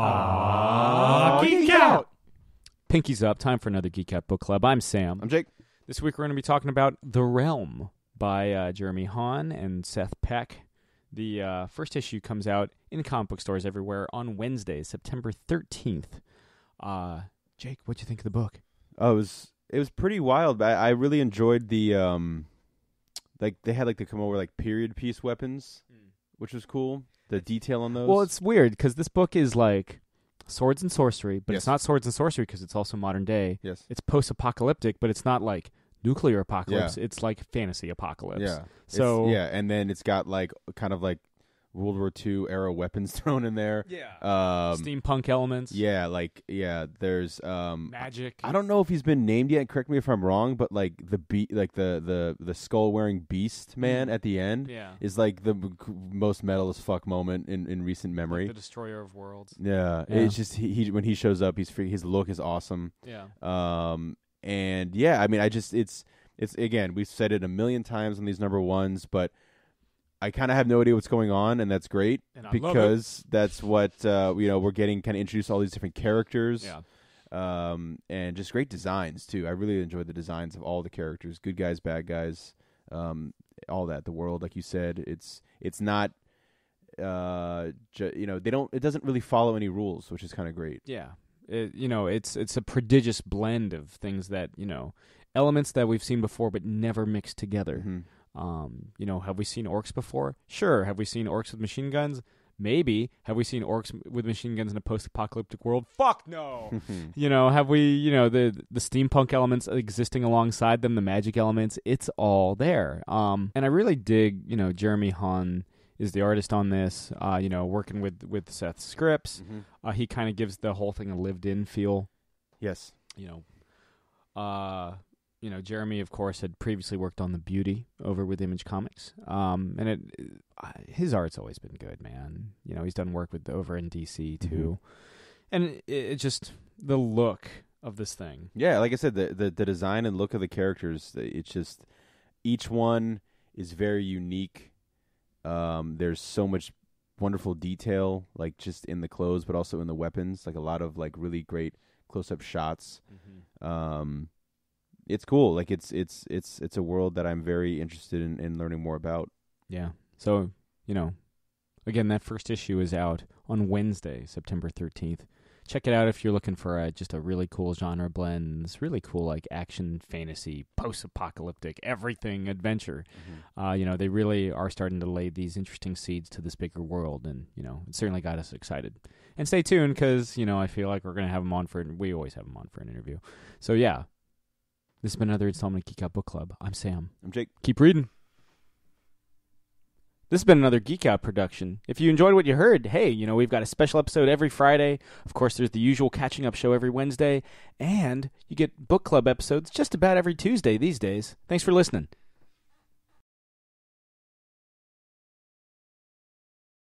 Ah, Geek Out! Pinky's up. Time for another Geek Out Book Club. I'm Sam. I'm Jake. This week we're going to be talking about The Realm by uh, Jeremy Haun and Seth Peck. The uh, first issue comes out in comic book stores everywhere on Wednesday, September 13th. Uh, Jake, what'd you think of the book? Oh, it was it was pretty wild. I, I really enjoyed the um, like they had like the come over like period piece weapons, which was cool. The detail on those. Well, it's weird because this book is like swords and sorcery, but Yes. it's not swords and sorcery because it's also modern day. yes, It's post-apocalyptic, but it's not like nuclear apocalypse. It's like fantasy apocalypse. yeah. So It's- yeah, and then it's got like kind of like World War II era weapons thrown in there. yeah, Um, steampunk elements. yeah, like yeah. There's um, magic. I don't know if he's been named yet. Correct me if I'm wrong, but like the be- like the the the skull wearing beast man at the end Mm. Yeah, is like the m- most metal as fuck moment in in recent memory. Like the destroyer of worlds. Yeah, Yeah. it's just he, he when he shows up, he's free. His look is awesome. Yeah, Um, and yeah, I mean, I just it's it's again we've said it a million times on these number ones, but I kind of have no idea what's going on, and that's great and I love it. because that's what uh, you know we're getting kind of introduced to all these different characters. yeah, Um, and just great designs too. I really enjoyed the designs of all the characters, good guys, bad guys, um, all that. The world, like you said, it's it's not. Uh, ju- you know, they don't. It doesn't really follow any rules, which is kind of great. yeah. It, you know, it's it's a prodigious blend of things that you know, elements that we've seen before but never mixed together. Mhm. Um, you know, have we seen orcs before? Sure. Have we seen orcs with machine guns? Maybe. Have we seen orcs with machine guns in a post-apocalyptic world? Fuck no. you know, have we? You know, the the steampunk elements existing alongside them, the magic elements. It's all there. Um, and I really dig. You know, Jeremy Haun is the artist on this. Uh, you know, working with with Seth Scripps. Mhm. Uh, he kind of gives the whole thing a lived-in feel Yes. you know, uh, you know, Jeremy, of course, had previously worked on the Beauty over with Image Comics, um, and it, his art's always been good, man. You know, he's done work with over in DC too, and it, it just the look of this thing. Yeah, like I said, the, the the design and look of the characters, it's just each one is very unique. Um, there's so much wonderful detail, like just in the clothes, but also in the weapons. Like a lot of like really great close up shots. Um, it's cool. Like it's it's it's it's a world that I'm very interested in, in learning more about. Yeah. So you know, again, that first issue is out on Wednesday, September thirteenth. Check it out if you're looking for a, just a really cool genre blend. It's really cool, like action, fantasy, post-apocalyptic, everything adventure. uh, you know, they really are starting to lay these interesting seeds to this bigger world, and you know, it certainly got us excited. And stay tuned because you know I feel like we're gonna have them on for. We always have them on for an interview. So yeah, this has been another installment of Geek Out Book Club. I'm Sam. I'm Jake. Keep reading. This has been another Geek Out production. If you enjoyed what you heard, hey, you know, we've got a special episode every Friday. Of course, there's the usual catching up show every Wednesday, and you get book club episodes just about every Tuesday these days. Thanks for listening.